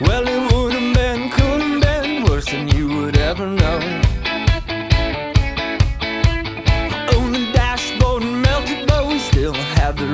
Well, it wouldn't been, couldn't been worse than you would ever know. On the dashboard, melted, but we still had the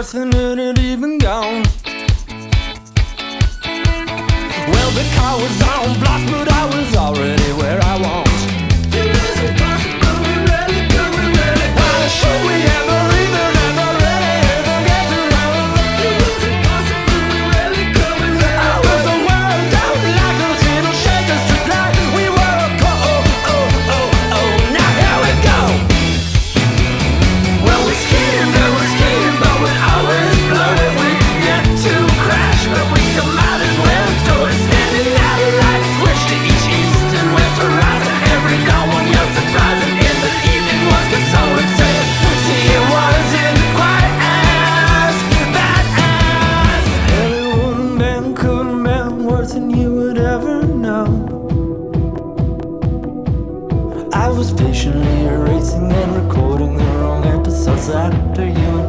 course the minute even gone Well, the car was on blast, but I was already where I want. I was patiently erasing and recording the wrong episodes after you